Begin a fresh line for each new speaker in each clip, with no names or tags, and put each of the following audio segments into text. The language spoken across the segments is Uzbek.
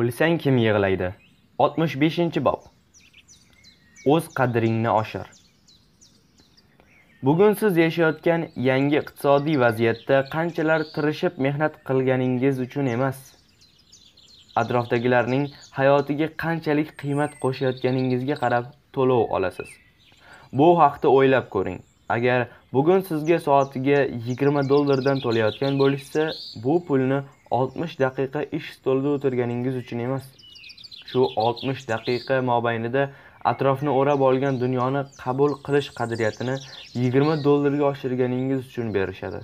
O'lsang kim yig'laydi? 65-bob. O'z qadringni oshir. Bugun siz yashayotgan yangi iqtisodiy vaziyatda qanchalar tirishib mehnat qilganingiz uchun emas, atrofdagilarning hayotiga qanchalik qiymat qo'shayotganingizga qarab to'lov olasiz. Bu haqda o'ylab ko'ring. Agar bugun sizga soatiga 20 dollardan to'layotgan bo'lishsa, bu pulni 60 daqiqa ish stolida o'tirganingiz uchun emas, shu 60 daqiqa mobaynida atrofni o'rab olgan dunyoni qabul qilish qadriyatini 20 dollarga oshirganingiz uchun berishadi.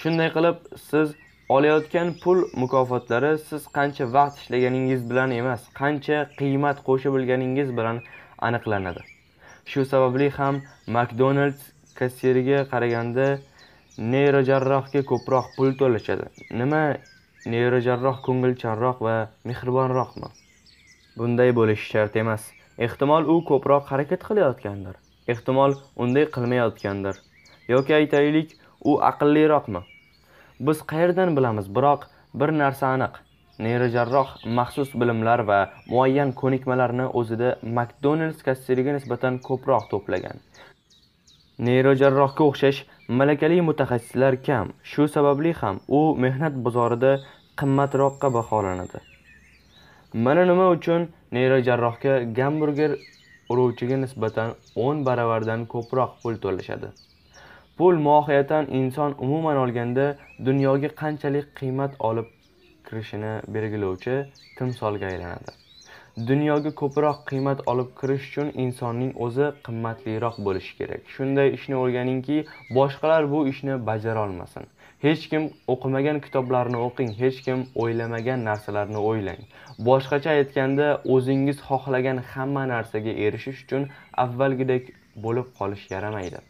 Shunday qilib, siz olayotgan pul mukofotlari siz qancha vaqt ishlaganingiz bilan emas, qancha qiymat qo'shib bilganingiz bilan aniqlanadi. Shu sababli ham McDonald's kassiriga qaraganda neyrojarrohga ko'proq pul to'lashadi. Nima neyrojarroh ko'ngilchanroq va mehribonroqmi? Bunday bo'lishi shart emas. Ehtimol u ko'proq harakat qilayotgandir. Ehtimol unday qilmayotgandir. Yoki aytaylik, u aqlliroqmi? Biz qayerdan bilamiz, biroq bir narsa aniq. Neyrojarroh maxsus bilimlar va muayyan ko'nikmalarni o'zida McDonald's kassiriga nisbatan ko'proq to'plagan. Neyrojarrohga o'xshash malakali mutaxassislar kam. Shu sababli ham u mehnat bozorida qimmatroqqa baholanadi. Mana nima uchun neyrojarrohga gamburger uruvchiga nisbatan 10 baravardan ko'proq pul to'lashadi. Pul mohiyatan inson umuman olganda dunyoga qanchalik qiymat olib kirishini belgilovchi timsolga aylanadi. Dunyoga ko'proq qiymat olib kirish uchun insonning o'zi qimmatliroq bo'lishi kerak. Shunday ishni o'rganingki, boshqalar bu ishni bajara olmasin. Hech kim o'qimagan kitoblarni o'qing, hech kim o'ylamagan narsalarni o'ylang. Boshqacha aytganda, o'zingiz xohlagan hamma narsaga erishish uchun avvalgidek bo'lib qolish yaramaydi.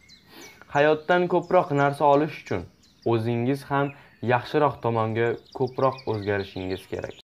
Hayotdan ko'proq narsa olish uchun o'zingiz ham yaxshiroq tomonga ko'proq o'zgarishingiz kerak.